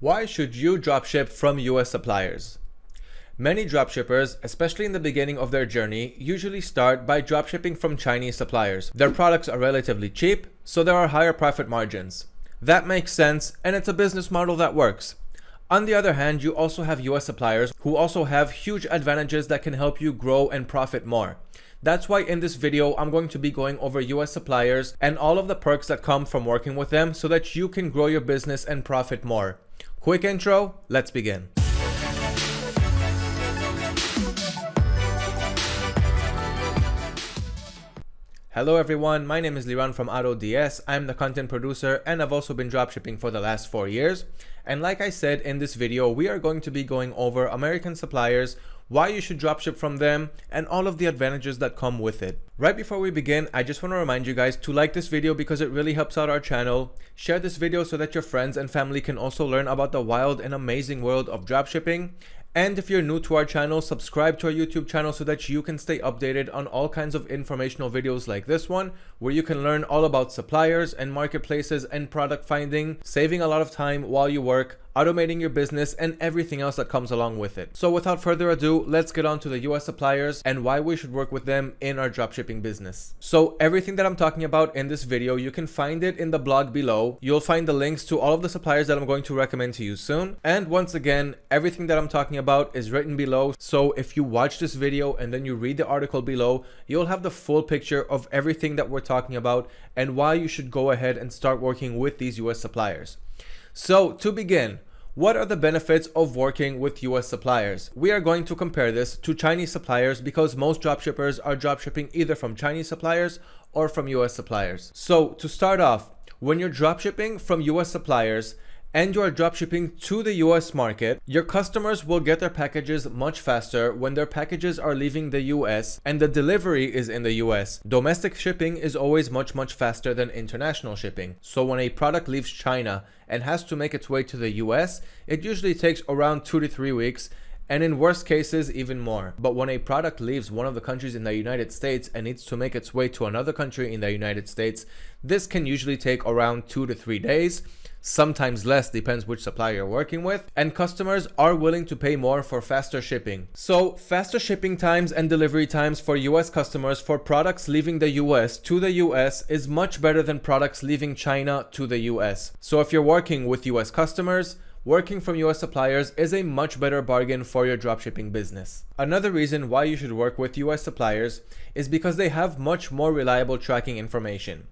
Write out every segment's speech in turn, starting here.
Why should you dropship from US suppliers? Many dropshippers, especially in the beginning of their journey, usually start by dropshipping from Chinese suppliers. Their products are relatively cheap, so there are higher profit margins. That makes sense, and it's a business model that works. On the other hand, you also have US suppliers who also have huge advantages that can help you grow and profit more. That's why in this video, I'm going to be going over US suppliers and all of the perks that come from working with them so that you can grow your business and profit more. Quick intro, let's begin. Hello everyone, my name is Liran from AutoDS. I'm the content producer and I've also been dropshipping for the last four years. And like I said in this video, we are going to be going over American suppliers, why you should dropship from them, and all of the advantages that come with it. Right before we begin, I just want to remind you guys to like this video because it really helps out our channel. Share this video so that your friends and family can also learn about the wild and amazing world of dropshipping. And if you're new to our channel, subscribe to our YouTube channel so that you can stay updated on all kinds of informational videos like this one, where you can learn all about suppliers and marketplaces and product finding, saving a lot of time while you work, automating your business, and everything else that comes along with it. So without further ado, let's get on to the US suppliers and why we should work with them in our dropshipping business. So everything that I'm talking about in this video, you can find it in the blog below. You'll find the links to all of the suppliers that I'm going to recommend to you soon. And once again, everything that I'm talking about is written below. So if you watch this video and then you read the article below, you'll have the full picture of everything that we're talking about and why you should go ahead and start working with these US suppliers. So to begin, what are the benefits of working with US suppliers? We are going to compare this to Chinese suppliers because most dropshippers are dropshipping either from Chinese suppliers or from US suppliers. So to start off, when you're dropshipping from US suppliers, and you are dropshipping to the US market, your customers will get their packages much faster when their packages are leaving the US and the delivery is in the US. Domestic shipping is always much much faster than international shipping. So when a product leaves China and has to make its way to the US, it usually takes around 2 to 3 weeks and in worst cases even more. But when a product leaves one of the countries in the United States and needs to make its way to another country in the United States, this can usually take around 2 to 3 days sometimes less depends which supplier you're working with and customers are willing to pay more for faster shipping so faster shipping times and delivery times for us customers for products leaving the us to the us is much better than products leaving china to the us so if you're working with us customers Working from US suppliers is a much better bargain for your dropshipping business. Another reason why you should work with US suppliers is because they have much more reliable tracking information.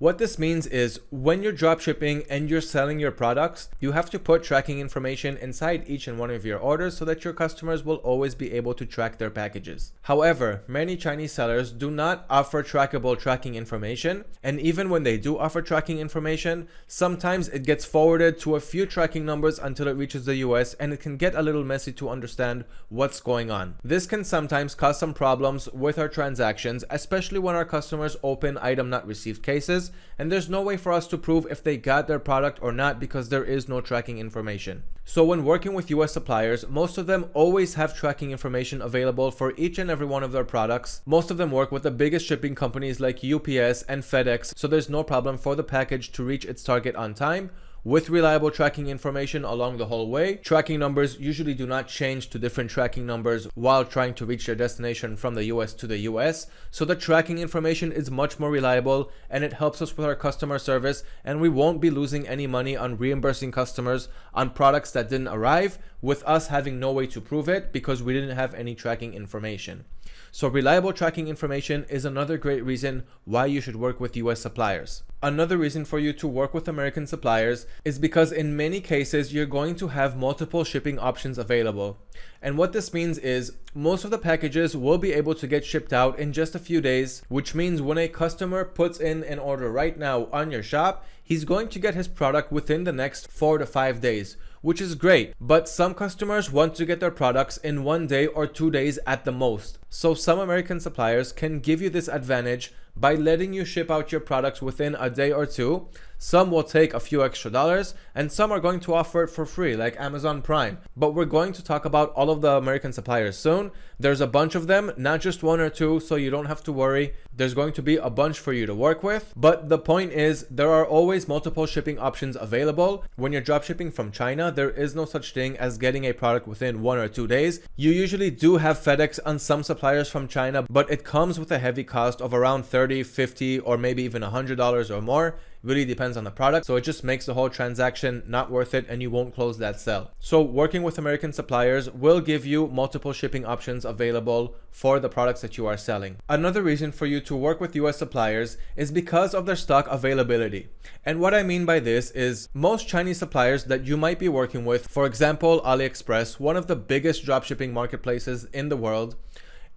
What this means is when you're dropshipping and you're selling your products, you have to put tracking information inside each and one of your orders so that your customers will always be able to track their packages. However, many Chinese sellers do not offer trackable tracking information, and even when they do offer tracking information, sometimes it gets forwarded to a few tracking numbers until it reaches the US and it can get a little messy to understand what's going on. This can sometimes cause some problems with our transactions, especially when our customers open item not received cases and there's no way for us to prove if they got their product or not because there is no tracking information. So when working with US suppliers, most of them always have tracking information available for each and every one of their products. Most of them work with the biggest shipping companies like UPS and FedEx, so there's no problem for the package to reach its target on time with reliable tracking information along the whole way. Tracking numbers usually do not change to different tracking numbers while trying to reach their destination from the US to the US. So the tracking information is much more reliable and it helps us with our customer service and we won't be losing any money on reimbursing customers on products that didn't arrive with us having no way to prove it because we didn't have any tracking information. So reliable tracking information is another great reason why you should work with US suppliers. Another reason for you to work with American suppliers is because in many cases you're going to have multiple shipping options available. And what this means is most of the packages will be able to get shipped out in just a few days, which means when a customer puts in an order right now on your shop, he's going to get his product within the next 4 to 5 days, which is great. But some customers want to get their products in one day or two days at the most. So some American suppliers can give you this advantage by letting you ship out your products within a day or two. Some will take a few extra dollars, and some are going to offer it for free, like Amazon Prime. But we're going to talk about all of the American suppliers soon. There's a bunch of them, not just one or two, so you don't have to worry. There's going to be a bunch for you to work with. But the point is, there are always multiple shipping options available. When you're dropshipping from China, there is no such thing as getting a product within one or two days. You usually do have FedEx on some suppliers from China, but it comes with a heavy cost of around 30, 50, or maybe even $100 or more really depends on the product. So it just makes the whole transaction not worth it and you won't close that sale. So working with American suppliers will give you multiple shipping options available for the products that you are selling. Another reason for you to work with US suppliers is because of their stock availability. And what I mean by this is most Chinese suppliers that you might be working with, for example, AliExpress, one of the biggest dropshipping marketplaces in the world,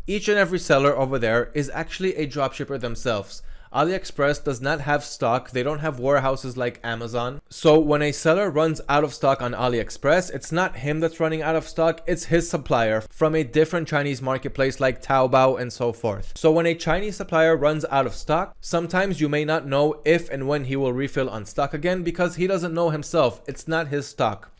each and every seller over there is actually a dropshipper themselves. AliExpress does not have stock. They don't have warehouses like Amazon. So when a seller runs out of stock on AliExpress, it's not him that's running out of stock, it's his supplier from a different Chinese marketplace like Taobao and so forth. So when a Chinese supplier runs out of stock, sometimes you may not know if and when he will refill on stock again because he doesn't know himself. It's not his stock.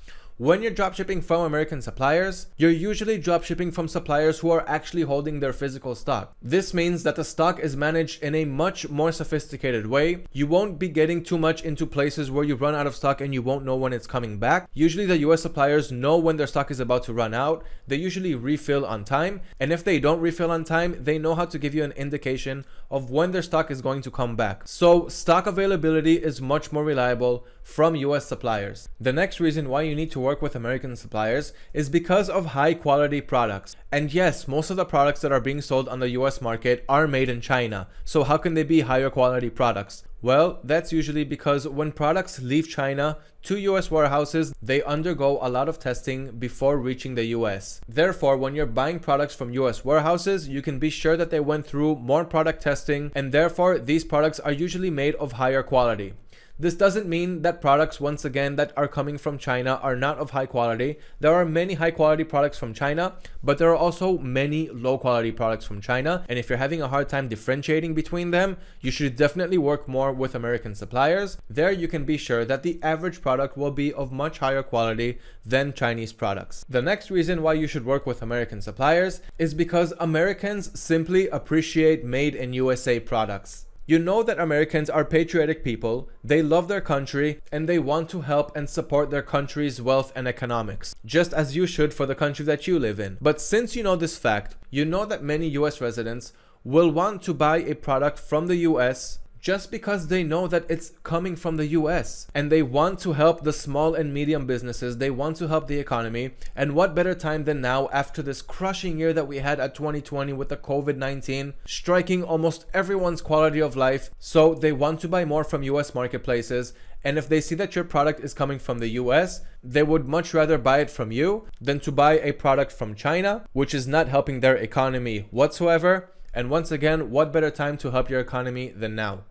When you're dropshipping from American suppliers, you're usually dropshipping from suppliers who are actually holding their physical stock. This means that the stock is managed in a much more sophisticated way. You won't be getting too much into places where you run out of stock and you won't know when it's coming back. Usually the US suppliers know when their stock is about to run out. They usually refill on time. And if they don't refill on time, they know how to give you an indication of when their stock is going to come back. So stock availability is much more reliable from US suppliers. The next reason why you need to work with American suppliers is because of high quality products. And yes, most of the products that are being sold on the US market are made in China. So how can they be higher quality products? Well, that's usually because when products leave China to US warehouses, they undergo a lot of testing before reaching the US. Therefore, when you're buying products from US warehouses, you can be sure that they went through more product testing and therefore these products are usually made of higher quality. This doesn't mean that products, once again, that are coming from China are not of high quality. There are many high quality products from China, but there are also many low quality products from China. And if you're having a hard time differentiating between them, you should definitely work more with American suppliers. There you can be sure that the average product will be of much higher quality than Chinese products. The next reason why you should work with American suppliers is because Americans simply appreciate made in USA products. You know that Americans are patriotic people, they love their country, and they want to help and support their country's wealth and economics, just as you should for the country that you live in. But since you know this fact, you know that many US residents will want to buy a product from the US just because they know that it's coming from the US and they want to help the small and medium businesses. They want to help the economy. And what better time than now after this crushing year that we had at 2020 with the COVID 19 striking almost everyone's quality of life. So they want to buy more from US marketplaces. And if they see that your product is coming from the US, they would much rather buy it from you than to buy a product from China, which is not helping their economy whatsoever. And once again, what better time to help your economy than now?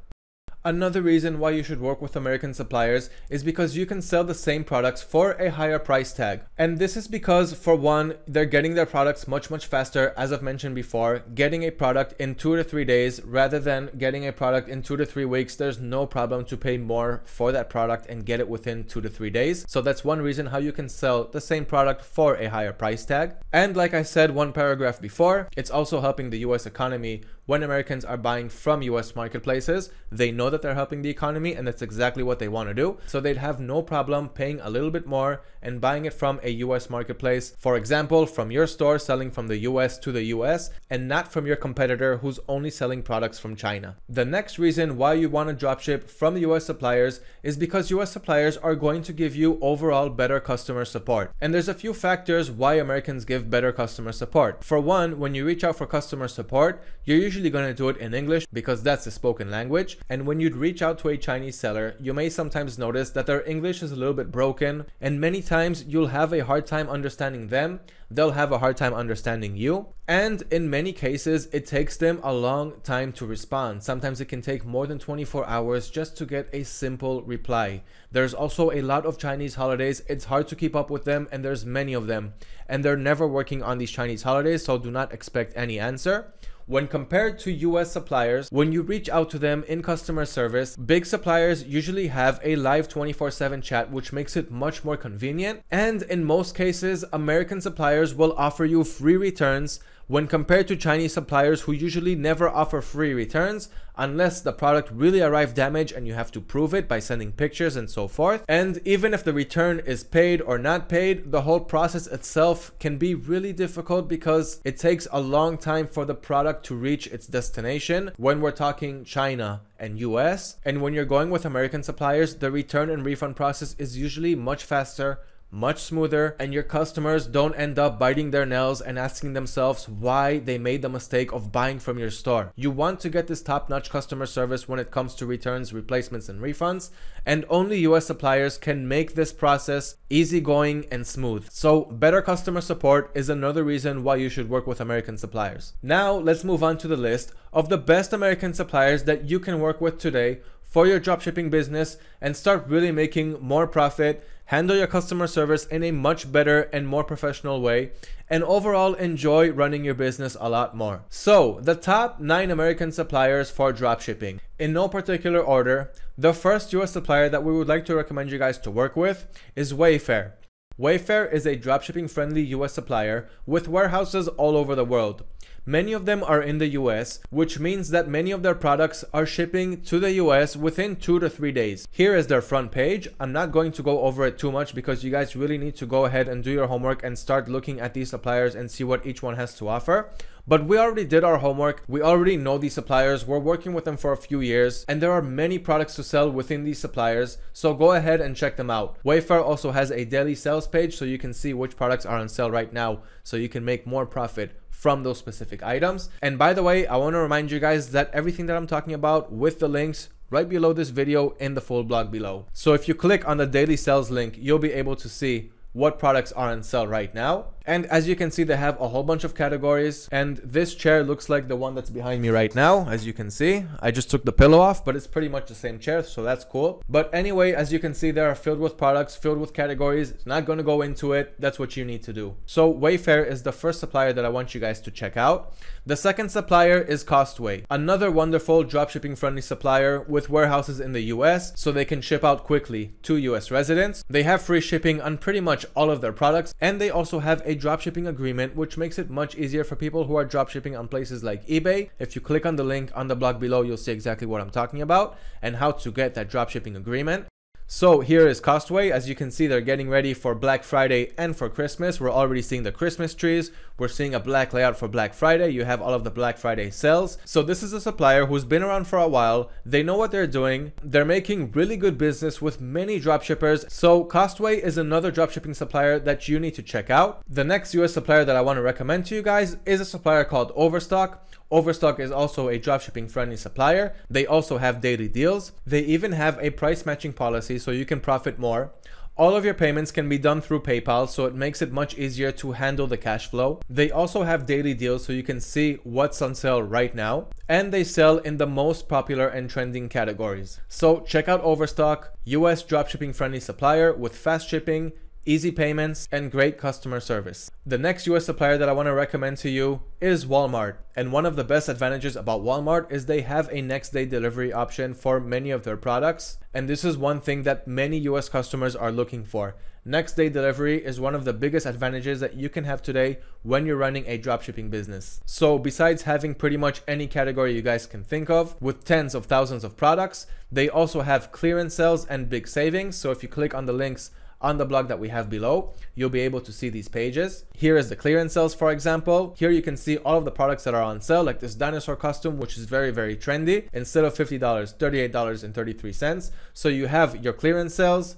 Another reason why you should work with American suppliers is because you can sell the same products for a higher price tag. And this is because for one, they're getting their products much, much faster, as I've mentioned before, getting a product in two to three days rather than getting a product in two to three weeks. There's no problem to pay more for that product and get it within two to three days. So that's one reason how you can sell the same product for a higher price tag. And like I said one paragraph before, it's also helping the US economy when Americans are buying from US marketplaces, they know that they're helping the economy and that's exactly what they want to do. So they'd have no problem paying a little bit more and buying it from a US marketplace. For example, from your store selling from the US to the US and not from your competitor who's only selling products from China. The next reason why you want to dropship from US suppliers is because US suppliers are going to give you overall better customer support. And there's a few factors why Americans give better customer support. For one, when you reach out for customer support, you're usually usually going to do it in English because that's the spoken language. And when you'd reach out to a Chinese seller, you may sometimes notice that their English is a little bit broken. And many times you'll have a hard time understanding them. They'll have a hard time understanding you. And in many cases, it takes them a long time to respond. Sometimes it can take more than 24 hours just to get a simple reply. There's also a lot of Chinese holidays. It's hard to keep up with them and there's many of them. And they're never working on these Chinese holidays, so do not expect any answer. When compared to US suppliers, when you reach out to them in customer service, big suppliers usually have a live 24 7 chat, which makes it much more convenient. And in most cases, American suppliers will offer you free returns when compared to Chinese suppliers who usually never offer free returns unless the product really arrived damaged and you have to prove it by sending pictures and so forth. And even if the return is paid or not paid, the whole process itself can be really difficult because it takes a long time for the product to reach its destination when we're talking China and US. And when you're going with American suppliers, the return and refund process is usually much faster much smoother and your customers don't end up biting their nails and asking themselves why they made the mistake of buying from your store. You want to get this top-notch customer service when it comes to returns, replacements and refunds and only US suppliers can make this process easygoing and smooth. So better customer support is another reason why you should work with American suppliers. Now let's move on to the list of the best American suppliers that you can work with today for your dropshipping business and start really making more profit handle your customer service in a much better and more professional way, and overall enjoy running your business a lot more. So, the top 9 American suppliers for dropshipping. In no particular order, the first US supplier that we would like to recommend you guys to work with is Wayfair. Wayfair is a dropshipping friendly US supplier with warehouses all over the world. Many of them are in the US, which means that many of their products are shipping to the US within two to three days. Here is their front page. I'm not going to go over it too much because you guys really need to go ahead and do your homework and start looking at these suppliers and see what each one has to offer. But we already did our homework. We already know these suppliers. We're working with them for a few years and there are many products to sell within these suppliers. So go ahead and check them out. Wayfair also has a daily sales page so you can see which products are on sale right now so you can make more profit from those specific items. And by the way, I want to remind you guys that everything that I'm talking about with the links right below this video in the full blog below. So if you click on the daily sales link, you'll be able to see what products are on sale right now. And as you can see, they have a whole bunch of categories. And this chair looks like the one that's behind me right now, as you can see. I just took the pillow off, but it's pretty much the same chair, so that's cool. But anyway, as you can see, they are filled with products, filled with categories. It's not gonna go into it. That's what you need to do. So Wayfair is the first supplier that I want you guys to check out. The second supplier is Costway, another wonderful dropshipping friendly supplier with warehouses in the US so they can ship out quickly to US residents. They have free shipping on pretty much all of their products and they also have a dropshipping agreement, which makes it much easier for people who are dropshipping on places like eBay. If you click on the link on the blog below, you'll see exactly what I'm talking about and how to get that dropshipping agreement. So here is Costway. As you can see, they're getting ready for Black Friday and for Christmas. We're already seeing the Christmas trees. We're seeing a black layout for Black Friday. You have all of the Black Friday sales. So this is a supplier who's been around for a while. They know what they're doing. They're making really good business with many dropshippers. So Costway is another dropshipping supplier that you need to check out. The next US supplier that I want to recommend to you guys is a supplier called Overstock. Overstock is also a dropshipping friendly supplier. They also have daily deals. They even have a price matching policy so you can profit more. All of your payments can be done through PayPal, so it makes it much easier to handle the cash flow. They also have daily deals so you can see what's on sale right now. And they sell in the most popular and trending categories. So check out Overstock, US dropshipping friendly supplier with fast shipping, easy payments, and great customer service. The next US supplier that I want to recommend to you is Walmart. And one of the best advantages about Walmart is they have a next day delivery option for many of their products. And this is one thing that many US customers are looking for. Next day delivery is one of the biggest advantages that you can have today when you're running a dropshipping business. So besides having pretty much any category you guys can think of with tens of thousands of products, they also have clearance sales and big savings. So if you click on the links on the blog that we have below, you'll be able to see these pages. Here is the clearance sales, for example. Here you can see all of the products that are on sale, like this dinosaur costume, which is very, very trendy. Instead of $50, $38.33. So you have your clearance sales,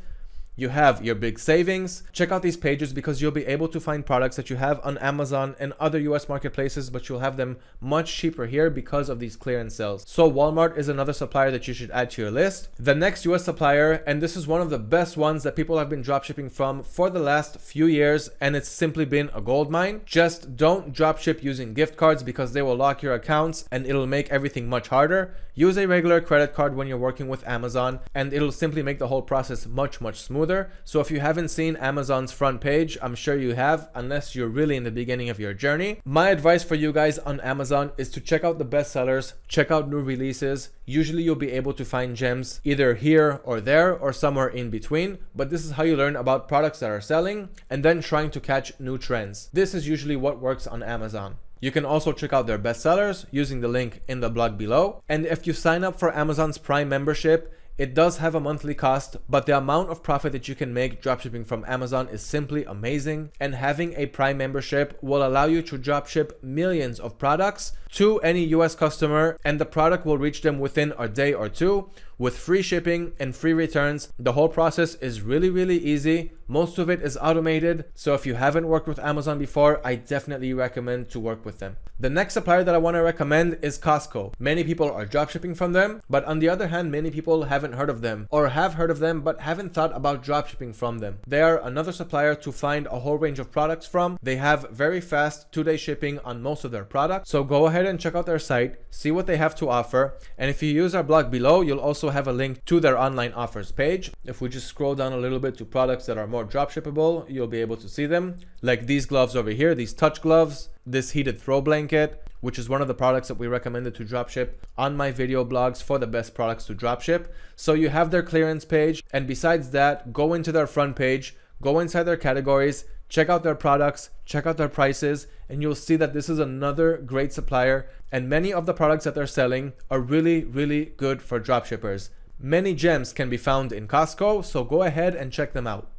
you have your big savings. Check out these pages because you'll be able to find products that you have on Amazon and other US marketplaces, but you'll have them much cheaper here because of these clearance sales. So Walmart is another supplier that you should add to your list. The next US supplier, and this is one of the best ones that people have been dropshipping from for the last few years, and it's simply been a gold mine. Just don't dropship using gift cards because they will lock your accounts and it'll make everything much harder. Use a regular credit card when you're working with Amazon and it'll simply make the whole process much, much smoother smoother. So if you haven't seen Amazon's front page, I'm sure you have, unless you're really in the beginning of your journey. My advice for you guys on Amazon is to check out the bestsellers, check out new releases. Usually you'll be able to find gems either here or there or somewhere in between, but this is how you learn about products that are selling and then trying to catch new trends. This is usually what works on Amazon. You can also check out their bestsellers using the link in the blog below. And if you sign up for Amazon's Prime membership, it does have a monthly cost, but the amount of profit that you can make dropshipping from Amazon is simply amazing. And having a Prime membership will allow you to dropship millions of products to any US customer, and the product will reach them within a day or two with free shipping and free returns. The whole process is really, really easy. Most of it is automated. So if you haven't worked with Amazon before, I definitely recommend to work with them. The next supplier that I want to recommend is Costco. Many people are dropshipping from them, but on the other hand, many people haven't heard of them or have heard of them but haven't thought about dropshipping from them. They are another supplier to find a whole range of products from. They have very fast two-day shipping on most of their products. So go ahead and check out their site, see what they have to offer. And if you use our blog below, you'll also have a link to their online offers page. If we just scroll down a little bit to products that are more dropshippable, you'll be able to see them. Like these gloves over here, these touch gloves, this heated throw blanket, which is one of the products that we recommended to dropship on my video blogs for the best products to dropship. So you have their clearance page, and besides that, go into their front page, go inside their categories, check out their products, check out their prices, and you'll see that this is another great supplier. And many of the products that they're selling are really, really good for dropshippers. Many gems can be found in Costco, so go ahead and check them out.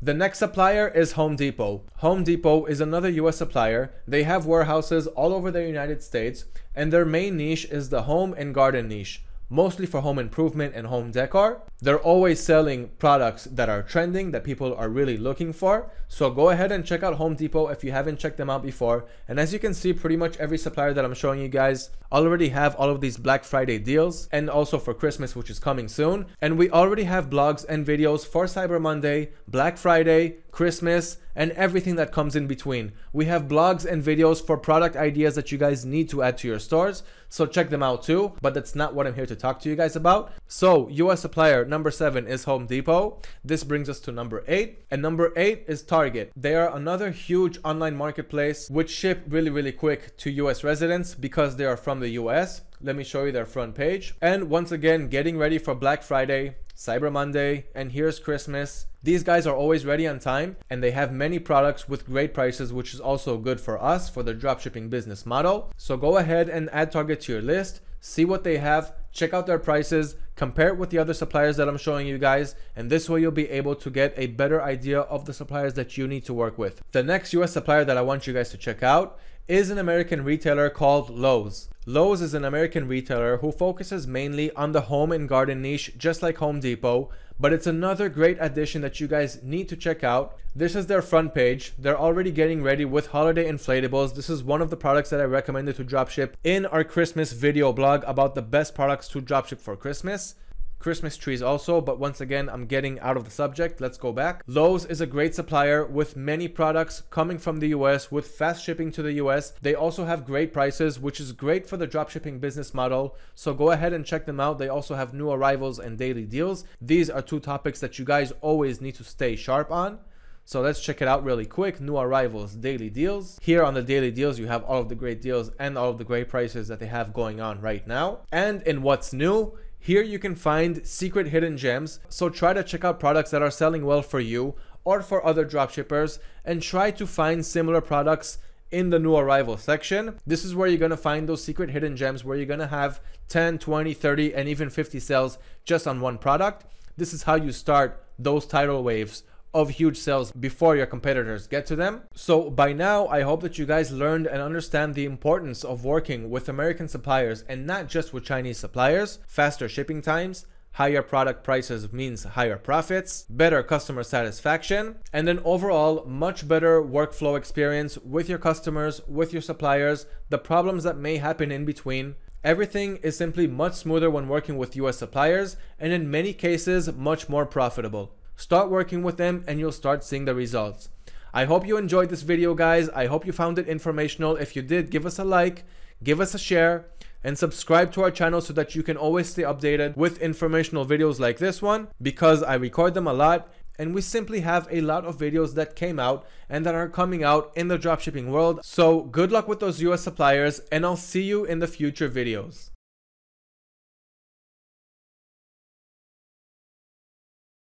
The next supplier is Home Depot. Home Depot is another US supplier. They have warehouses all over the United States, and their main niche is the home and garden niche mostly for home improvement and home decor. They're always selling products that are trending that people are really looking for. So go ahead and check out Home Depot if you haven't checked them out before. And as you can see, pretty much every supplier that I'm showing you guys already have all of these Black Friday deals and also for Christmas, which is coming soon. And we already have blogs and videos for Cyber Monday, Black Friday, Christmas, and everything that comes in between. We have blogs and videos for product ideas that you guys need to add to your stores, so check them out too, but that's not what I'm here to talk to you guys about. So, US supplier number 7 is Home Depot. This brings us to number 8, and number 8 is Target. They are another huge online marketplace which ship really really quick to US residents because they are from the US. Let me show you their front page. And once again, getting ready for Black Friday, Cyber Monday, and here's Christmas. These guys are always ready on time and they have many products with great prices, which is also good for us for the dropshipping business model. So go ahead and add Target to your list, see what they have, check out their prices, compare it with the other suppliers that I'm showing you guys, and this way you'll be able to get a better idea of the suppliers that you need to work with. The next US supplier that I want you guys to check out is an American retailer called Lowe's. Lowe's is an American retailer who focuses mainly on the home and garden niche, just like Home Depot, but it's another great addition that you guys need to check out. This is their front page. They're already getting ready with holiday inflatables. This is one of the products that I recommended to dropship in our Christmas video blog about the best products to dropship for Christmas. Christmas trees also, but once again, I'm getting out of the subject. Let's go back. Lowe's is a great supplier with many products coming from the US with fast shipping to the US. They also have great prices, which is great for the dropshipping business model. So go ahead and check them out. They also have new arrivals and daily deals. These are two topics that you guys always need to stay sharp on. So let's check it out really quick. New arrivals, daily deals. Here on the daily deals, you have all of the great deals and all of the great prices that they have going on right now. And in what's new, here you can find secret hidden gems, so try to check out products that are selling well for you or for other dropshippers and try to find similar products in the new arrival section. This is where you're going to find those secret hidden gems where you're going to have 10, 20, 30, and even 50 sales just on one product. This is how you start those tidal waves of huge sales before your competitors get to them. So by now, I hope that you guys learned and understand the importance of working with American suppliers and not just with Chinese suppliers, faster shipping times, higher product prices means higher profits, better customer satisfaction, and then overall much better workflow experience with your customers, with your suppliers, the problems that may happen in between. Everything is simply much smoother when working with US suppliers and in many cases much more profitable. Start working with them and you'll start seeing the results. I hope you enjoyed this video guys. I hope you found it informational. If you did, give us a like, give us a share. and subscribe to our channel so that you can always stay updated with informational videos like this one because I record them a lot and we simply have a lot of videos that came out and that are coming out in the dropshipping world. So good luck with those US suppliers and I'll see you in the future videos.